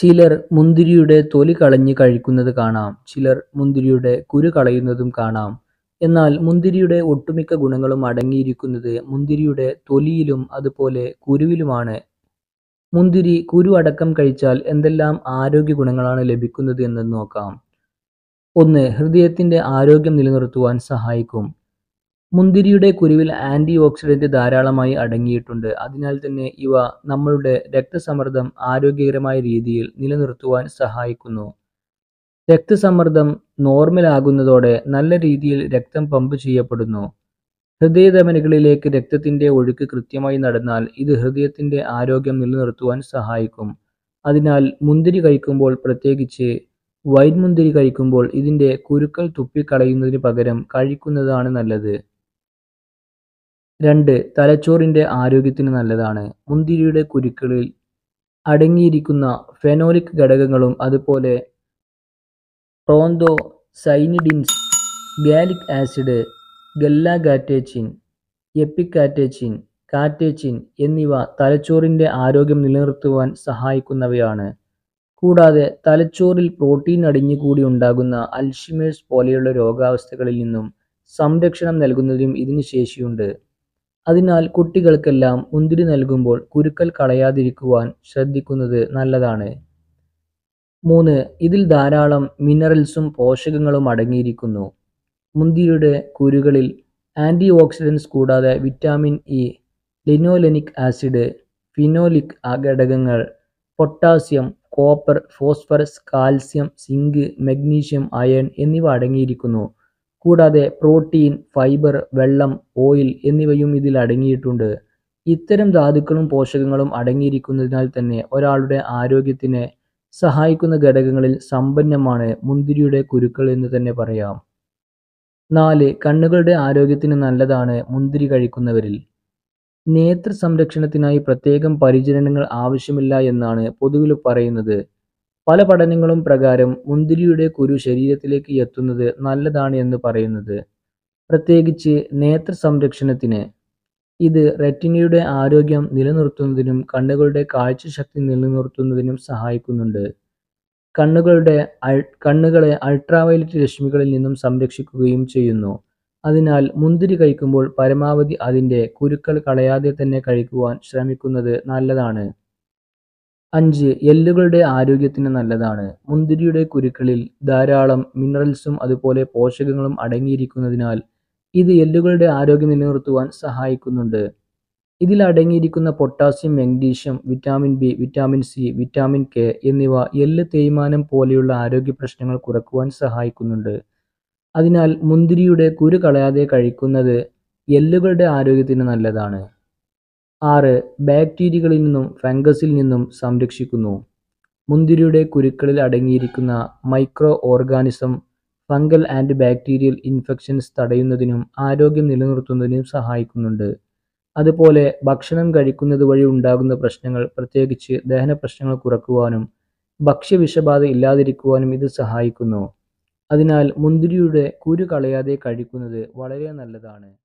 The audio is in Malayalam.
ചിലർ മുന്തിരിയുടെ തൊലി കളഞ്ഞ് കഴിക്കുന്നത് കാണാം ചിലർ മുന്തിരിയുടെ കുരു കളയുന്നതും കാണാം. എന്നാൽ മുന്തിരിയുടെ ഒട്ടുമിക്ക ഗുണങ്ങളും അടങ്ങിയിരിക്കുന്നത് മുന്തിരിയുടെ തൊലിയിലും അതുപോലെ കുരുവിലുമാണ്. മുന്തിരി കുരു അടക്കം കഴിച്ചാൽ എന്തെല്ലാം ആരോഗ്യ ഗുണങ്ങളാണ് ലഭിക്കുന്നത് എന്ന് നോക്കാം. ഒന്ന് ഹൃദയത്തിന്റെ ആരോഗ്യം നിലനിർത്തുവാൻ സഹായിക്കും. മുന്തിരിയുടെ കുരുവിൽ ആന്റി ഓക്സിഡന്റ് ധാരാളമായി അടങ്ങിയിട്ടുണ്ട്. അതിനാൽ തന്നെ ഇവ നമ്മളുടെ രക്തസമ്മർദ്ദം ആരോഗ്യകരമായ രീതിയിൽ നിലനിർത്തുവാൻ സഹായിക്കുന്നു. രക്തസമ്മർദ്ദം നോർമൽ ആകുന്നതോടെ നല്ല രീതിയിൽ രക്തം പമ്പ് ചെയ്യപ്പെടുന്നു. ഹൃദയധമനികളിലേക്ക് രക്തത്തിന്റെ ഒഴുക്ക് കൃത്യമായി നടന്നാൽ ഇത് ഹൃദയത്തിന്റെ ആരോഗ്യം നിലനിർത്തുവാൻ സഹായിക്കും. അതിനാൽ മുന്തിരി കഴിക്കുമ്പോൾ പ്രത്യേകിച്ച് വൈൻ മുന്തിരി കഴിക്കുമ്പോൾ ഇതിന്റെ കുരുക്കൾ തുപ്പിക്കളയുന്നതിന് പകരം കഴിക്കുന്നതാണ് നല്ലത്. രണ്ട് തലച്ചോറിന്റെ ആരോഗ്യത്തിന് നല്ലതാണ്. മുന്തിരിയുടെ കുരുക്കളിൽ അടങ്ങിയിരിക്കുന്ന ഫെനോലിക് ഘടകങ്ങളും അതുപോലെ പ്രോന്തോ സൈനിഡിൻസ് Gallic acid gallocatechin epicatechin catechin എന്നിവ തലച്ചോറിന്റെ ആരോഗ്യം നിലനിർത്തുവാൻ സഹായിക്കുന്നവയാണ്. കൂടാതെ തലച്ചോറിൽ പ്രോട്ടീൻ അടിഞ്ഞുകൂടി ഉണ്ടാകുന്ന അൽഷിമേഴ്സ് പോലെയുള്ള രോഗാവസ്ഥകളിൽ നിന്നും സംരക്ഷണം നൽകുന്നതിനും ഇതിന് ശേഷിയുണ്ട്. അതിനാൽ കുട്ടികൾക്കെല്ലാം മുന്തിരി നൽകുമ്പോൾ കുരുക്കൾ കളയാതിരിക്കുവാൻ ശ്രദ്ധിക്കുന്നത് നല്ലതാണ്. മൂന്ന് ഇതിൽ ധാരാളം മിനറൽസും പോഷകങ്ങളും അടങ്ങിയിരിക്കുന്നു. മുന്തിരിയുടെ കുരുകളിൽ ആന്റി ഓക്സിഡൻസ് കൂടാതെ vitamin E linolenic acid phenolic ഘടകങ്ങൾ potassium copper phosphorus calcium zinc magnesium iron എന്നിവ അടങ്ങിയിരിക്കുന്നു. കൂടാതെ പ്രോട്ടീൻ ഫൈബർ വെള്ളം ഓയിൽ എന്നിവയും ഇതിൽ അടങ്ങിയിട്ടുണ്ട്. ഇത്തരം ധാതുക്കളും പോഷകങ്ങളും അടങ്ങിയിരിക്കുന്നതിനാൽ തന്നെ ഒരാളുടെ ആരോഗ്യത്തിന് സഹായിക്കുന്ന ഘടകങ്ങളിൽ സമ്പന്നമാണ് മുന്തിരിയുടെ കുരുക്കൾ എന്ന് തന്നെ പറയാം. നാല് കണ്ണുകളുടെ ആരോഗ്യത്തിന് നല്ലതാണ് മുന്തിരി കഴിക്കുന്നവരിൽ. നേത്ര സംരക്ഷണത്തിനായി പ്രത്യേകം പരിചരണങ്ങൾ ആവശ്യമില്ല എന്നാണ് പൊതുവിൽ പറയുന്നത്. പല പഠനങ്ങളും പ്രകാരം മുന്തിരിയുടെ കുരു ശരീരത്തിലേക്ക് എത്തുന്നത് നല്ലതാണ് എന്ന് പറയുന്നത്. പ്രത്യേകിച്ച് നേത്ര സംരക്ഷണത്തിന് ഇത് റെറ്റിനയുടെ ആരോഗ്യം നിലനിർത്തുന്നതിനും കണ്ണുകളുടെ കാഴ്ചശക്തി നിലനിർത്തുന്നതിനും സഹായിക്കുന്നുണ്ട്. കണ്ണുകളുടെ കണ്ണുകളെ അൾട്രാവയലറ്റ് രശ്മികളിൽ നിന്നും സംരക്ഷിക്കുകയും ചെയ്യുന്നു. അതിനാൽ മുന്തിരി കഴിക്കുമ്പോൾ പരമാവധി അതിന്റെ കുരുക്കൾ കളയാതെ തന്നെ കഴിക്കുവാൻ ശ്രമിക്കുന്നത് നല്ലതാണ്. അഞ്ച് എല്ലുകളുടെ ആരോഗ്യത്തിന് നല്ലതാണ്. മുന്തിരിയുടെ കുരുക്കളിൽ ധാരാളം മിനറൽസും അതുപോലെ പോഷകങ്ങളും അടങ്ങിയിരിക്കുന്നതിനാൽ ഇത് എല്ലുകളുടെ ആരോഗ്യം നിലനിർത്തുവാൻ സഹായിക്കുന്നുണ്ട്. ഇതിൽ അടങ്ങിയിരിക്കുന്ന potassium magnesium vitamin B vitamin C vitamin K എന്നിവ എല്ല് തേയ്മാനം പോലെയുള്ള ആരോഗ്യ പ്രശ്നങ്ങൾ കുറക്കുവാൻ സഹായിക്കുന്നുണ്ട്. അതിനാൽ മുന്തിരിയുടെ കുരു കളയാതെ കഴിക്കുന്നത് എല്ലുകളുടെ ആരോഗ്യത്തിന് നല്ലതാണ്. ആറ് ബാക്ടീരിയകളിൽ നിന്നും ഫംഗസിൽ നിന്നും സംരക്ഷിക്കുന്നു. മുന്തിരിയുടെ കുരുക്കളിൽ അടങ്ങിയിരിക്കുന്ന microorganism fungal and bacterial infections തടയുന്നതിനും ആരോഗ്യം നിലനിർത്തുന്നതിനും സഹായിക്കുന്നുണ്ട്. അതുപോലെ ഭക്ഷണം കഴിക്കുന്നത് വഴി ഉണ്ടാകുന്ന പ്രശ്നങ്ങൾ പ്രത്യേകിച്ച് ദഹന പ്രശ്നങ്ങൾ കുറക്കുവാനും ഭക്ഷ്യവിഷബാധ ഇല്ലാതിരിക്കുവാനും ഇത് സഹായിക്കുന്നു. അതിനാൽ മുന്തിരിയുടെ കുരു കളയാതെ കഴിക്കുന്നത് വളരെ നല്ലതാണ്.